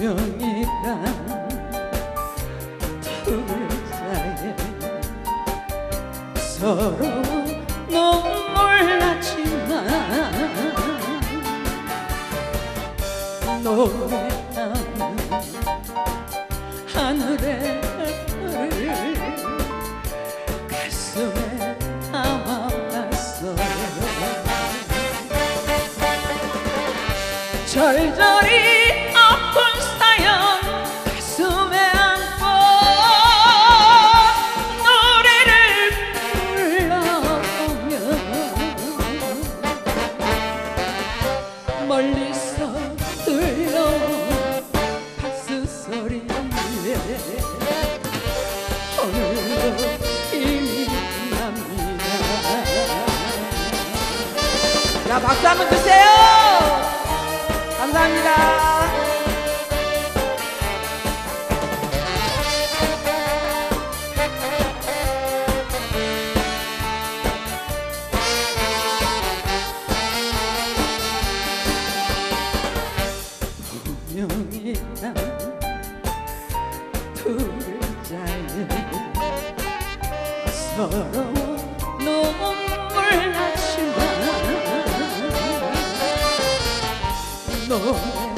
운명이란 둘사이 서로 못 몰랐지만 노래하는 하늘에 가슴에 담아놨어 절절히 자 박수 한번 주세요. 감사합니다. 둘을 잘래 서로 눈물 no